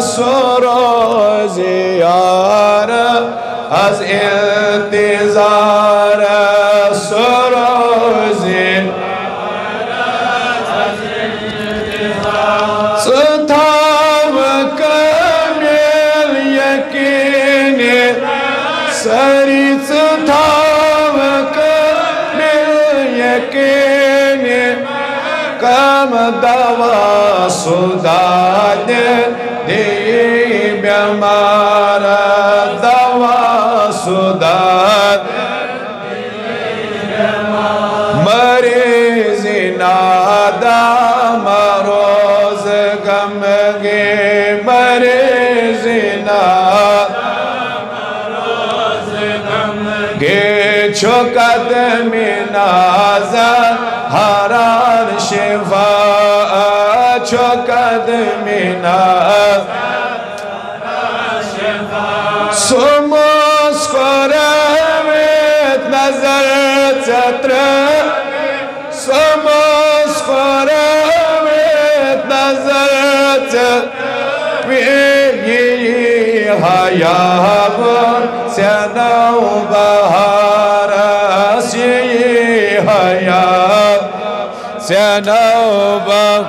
سر و زیار از التزام کم دوا دعا دی بیما گیچو قدم نازل حرار شفا چو قدم نازل سموس خورمت نظر چتر سموس خورمت نظر چتر پیگی حیا bak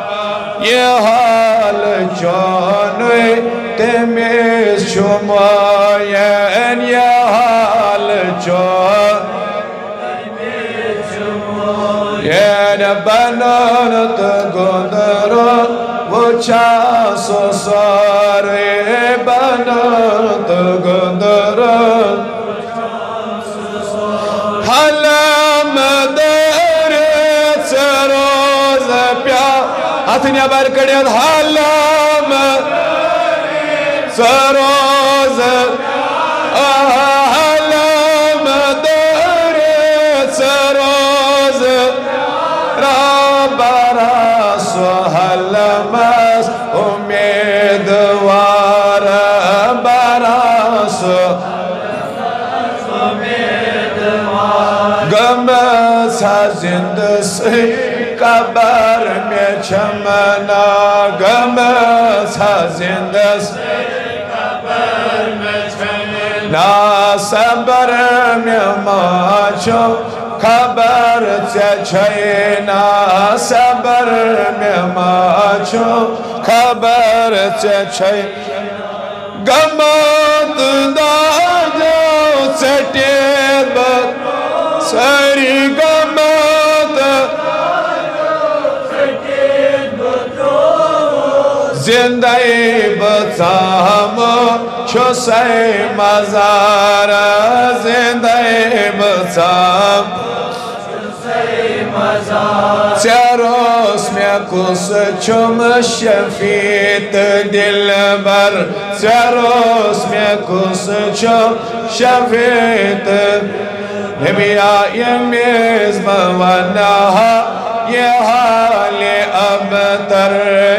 Ye hal canı temiz şumayen Ye hal canı Yani ben anıtı gönderı Bu çasısı سروز بار کر بارہ سو حال مارا سو گم سا زند سے قبر می چمن غم سازنده است نا صبر می ما چو خبر چه نا صبر می ما چو خبر چه غم داد چټه بر سری بسام چھسے مزار زندہ بسام سروس میں کس چھم شفیت دل بر سروس میں خوش چم سفید میا یہ ایما یہ حال ابتر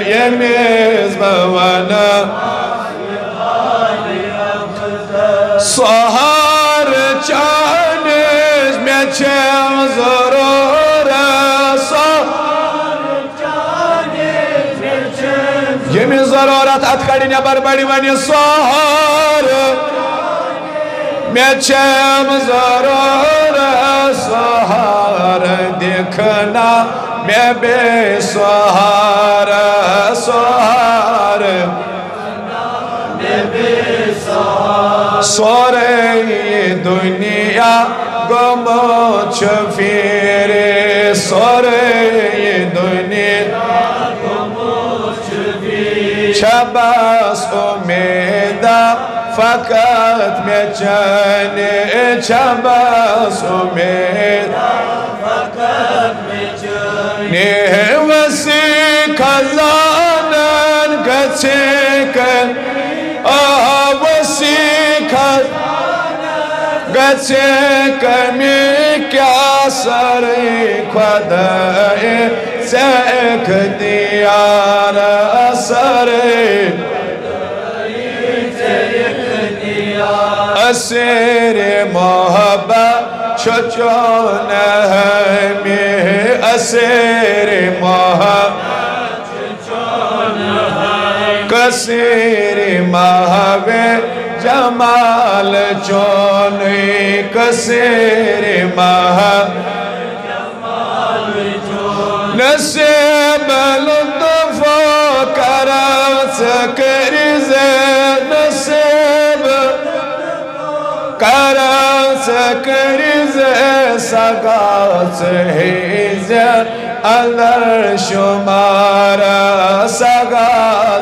یہ میز ولا سهر چانز میں چم ضرور یمی ضرورت ات کڑی نبر بڑی ونی سهر میں چم ضرور سهر دیکھنا میں بے سهر سارے دنیا گم چفیرے سارے دنیا شباس امیدہ فقط میچنے شباس امیدہ فقط میچنے وسی خزانن گچے کمی کیا سر خدا سیکھ دیا سر اسیر چھچون ہے میں اسیر محبو کسیر محبت جمال چون ایک سیر مہا کرم سکر زید سگا سہی زید اندر سم سگا